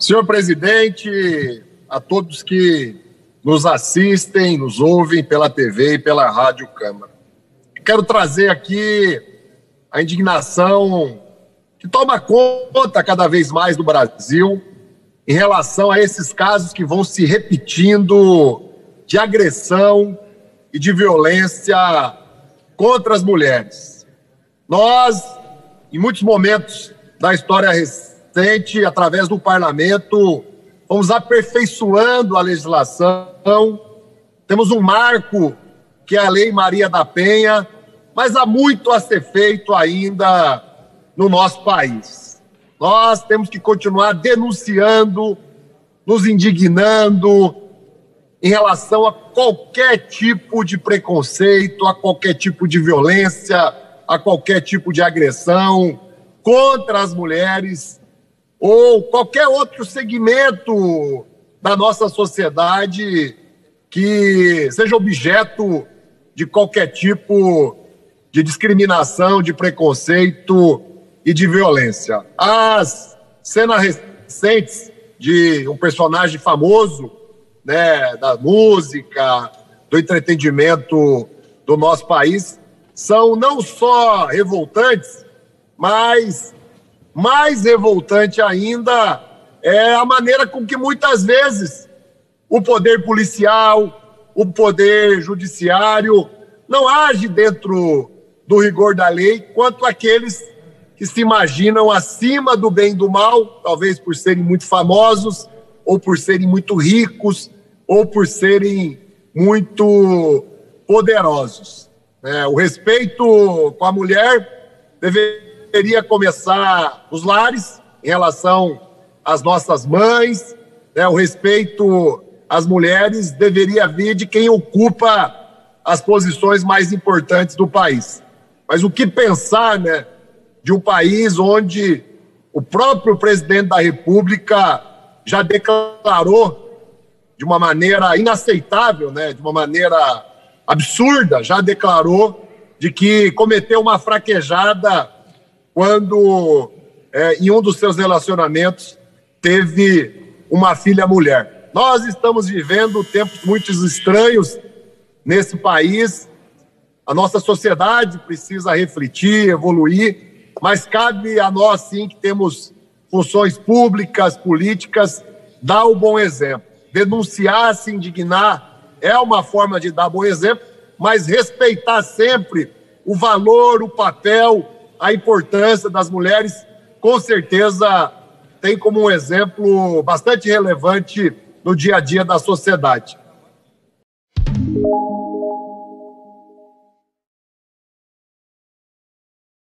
Senhor presidente, a todos que nos assistem, nos ouvem pela TV e pela Rádio Câmara. Quero trazer aqui a indignação que toma conta cada vez mais do Brasil em relação a esses casos que vão se repetindo de agressão e de violência contra as mulheres. Nós, em muitos momentos da história recente, através do parlamento, vamos aperfeiçoando a legislação. Temos um marco, que é a Lei Maria da Penha, mas há muito a ser feito ainda no nosso país. Nós temos que continuar denunciando, nos indignando em relação a qualquer tipo de preconceito, a qualquer tipo de violência, a qualquer tipo de agressão contra as mulheres ou qualquer outro segmento da nossa sociedade que seja objeto de qualquer tipo de discriminação, de preconceito e de violência. As cenas recentes de um personagem famoso, né, da música, do entretenimento do nosso país, são não só revoltantes, mas mais revoltante ainda é a maneira com que muitas vezes o poder policial, o poder judiciário não age dentro do rigor da lei quanto aqueles que se imaginam acima do bem e do mal, talvez por serem muito famosos, ou por serem muito ricos, ou por serem muito poderosos. É, o respeito com a mulher deve deveria começar os lares, em relação às nossas mães, né, o respeito às mulheres deveria vir de quem ocupa as posições mais importantes do país. Mas o que pensar né, de um país onde o próprio presidente da República já declarou de uma maneira inaceitável, né, de uma maneira absurda, já declarou de que cometeu uma fraquejada quando, é, em um dos seus relacionamentos, teve uma filha mulher. Nós estamos vivendo tempos muito estranhos nesse país. A nossa sociedade precisa refletir, evoluir, mas cabe a nós, sim, que temos funções públicas, políticas, dar o bom exemplo. Denunciar, se indignar é uma forma de dar bom exemplo, mas respeitar sempre o valor, o papel a importância das mulheres, com certeza tem como um exemplo bastante relevante no dia a dia da sociedade.